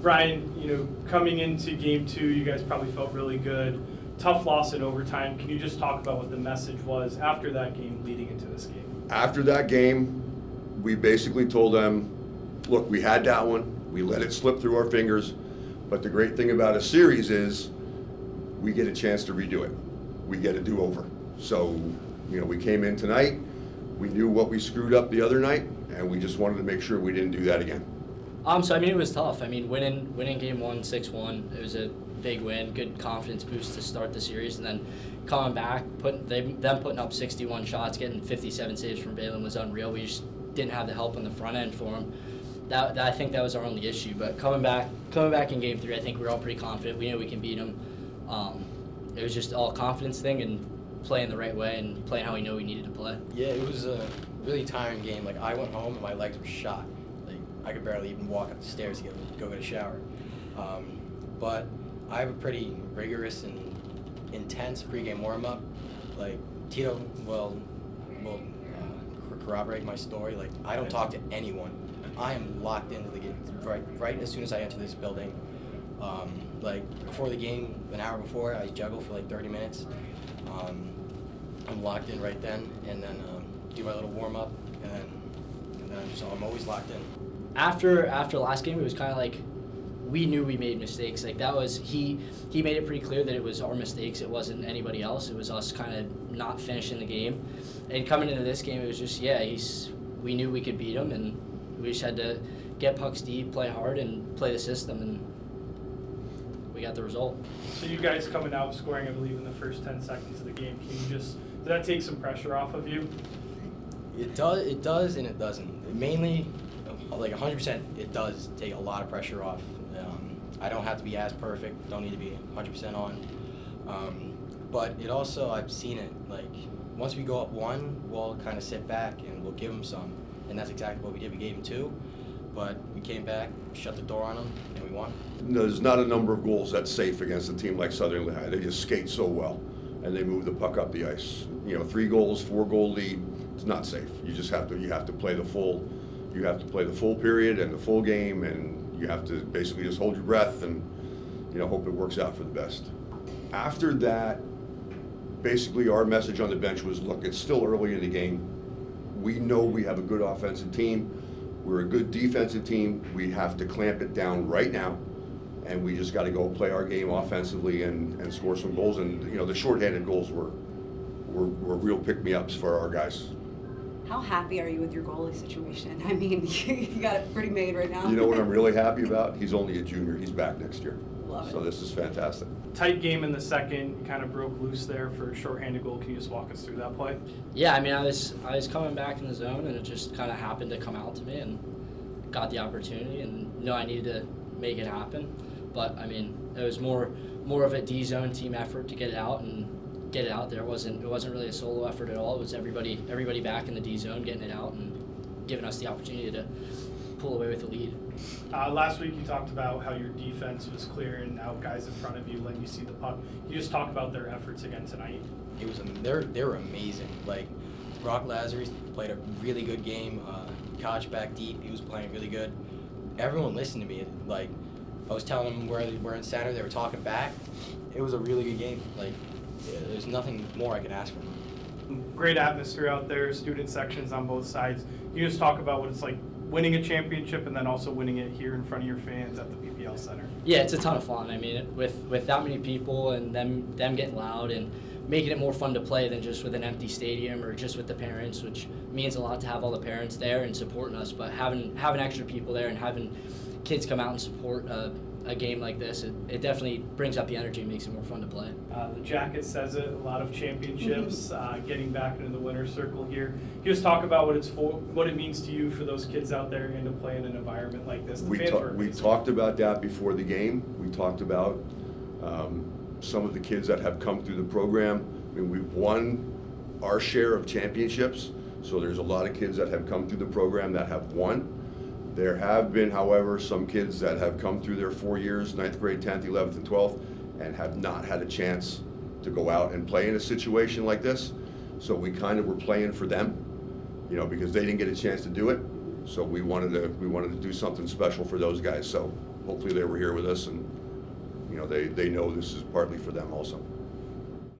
Brian, you know, coming into game two, you guys probably felt really good. Tough loss in overtime. Can you just talk about what the message was after that game leading into this game? After that game, we basically told them, look, we had that one. We let it slip through our fingers. But the great thing about a series is we get a chance to redo it. We get a do over. So, you know, we came in tonight. We knew what we screwed up the other night, and we just wanted to make sure we didn't do that again. Um, so I mean, it was tough. I mean, winning winning game one, six one, it was a big win, good confidence boost to start the series, and then coming back, putting they, them putting up 61 shots, getting 57 saves from Balin was unreal. We just didn't have the help on the front end for them. That, that, I think that was our only issue. But coming back, coming back in game three, I think we are all pretty confident. We knew we can beat them. Um, it was just all confidence thing and playing the right way and playing how we know we needed to play. Yeah, it was a really tiring game. Like I went home and my legs were shot. I could barely even walk up the stairs to get, go get a shower. Um, but I have a pretty rigorous and intense pregame warm up. Like Tito will will uh, corroborate my story. Like I don't talk to anyone. I am locked into the game right right as soon as I enter this building. Um, like before the game, an hour before, I juggle for like 30 minutes. Um, I'm locked in right then, and then um, do my little warm up, and then, and then I'm just I'm always locked in. After after last game, it was kind of like we knew we made mistakes. Like that was he he made it pretty clear that it was our mistakes. It wasn't anybody else. It was us kind of not finishing the game. And coming into this game, it was just yeah, he's we knew we could beat him, and we just had to get pucks deep, play hard, and play the system, and we got the result. So you guys coming out scoring, I believe, in the first 10 seconds of the game. Can you just did that take some pressure off of you? It does. It does, and it doesn't. It mainly, like 100%, it does take a lot of pressure off. Um, I don't have to be as perfect. Don't need to be 100% on. Um, but it also, I've seen it. Like once we go up one, we'll kind of sit back and we'll give them some, and that's exactly what we did. We gave them two, but we came back, shut the door on them, and we won. There's not a number of goals that's safe against a team like Southern Lehigh. They just skate so well, and they move the puck up the ice. You know, three goals, four goal lead. It's not safe. You just have to. You have to play the full. You have to play the full period and the full game, and you have to basically just hold your breath and you know hope it works out for the best. After that, basically our message on the bench was, look, it's still early in the game. We know we have a good offensive team. We're a good defensive team. We have to clamp it down right now, and we just got to go play our game offensively and, and score some goals. And you know the shorthanded goals were were, were real pick-me-ups for our guys. How happy are you with your goalie situation? I mean, you got it pretty made right now. You know what I'm really happy about? He's only a junior. He's back next year. Love it. So this is fantastic. Tight game in the second, kind of broke loose there for a shorthanded goal. Can you just walk us through that play? Yeah, I mean, I was I was coming back in the zone, and it just kind of happened to come out to me, and got the opportunity, and know I needed to make it happen. But I mean, it was more more of a D zone team effort to get it out and get it out there. It wasn't it wasn't really a solo effort at all. It was everybody everybody back in the D zone getting it out and giving us the opportunity to pull away with the lead. Uh, last week you talked about how your defense was clearing out guys in front of you, letting you see the puck. Can you just talk about their efforts again tonight? It was am- they're they're amazing. Like Brock Lazarus played a really good game. Uh, Koch back deep, he was playing really good. Everyone listened to me. Like I was telling them where they were in center, they were talking back. It was a really good game. Like yeah, there's nothing more I could ask for. Great atmosphere out there, student sections on both sides. Can you just talk about what it's like winning a championship and then also winning it here in front of your fans at the PPL Center? Yeah, it's a ton of fun. I mean, with with that many people and them them getting loud and making it more fun to play than just with an empty stadium or just with the parents, which means a lot to have all the parents there and supporting us. But having having extra people there and having kids come out and support a, a game like this, it, it definitely brings up the energy and makes it more fun to play. Uh, the jacket says it. A lot of championships, uh, getting back into the winner's circle here. Can just talk about what it's for, what it means to you for those kids out there and to play in an environment like this. The We, ta- we talked about that before the game. We talked about um, some of the kids that have come through the program. I mean, we've won our share of championships, so there's a lot of kids that have come through the program that have won. There have been, however, some kids that have come through their four years, ninth grade, 10th, 11th, and 12th, and have not had a chance to go out and play in a situation like this. So we kind of were playing for them, you know, because they didn't get a chance to do it. So we wanted to we wanted to do something special for those guys. So hopefully they were here with us and, you know, they, they know this is partly for them also.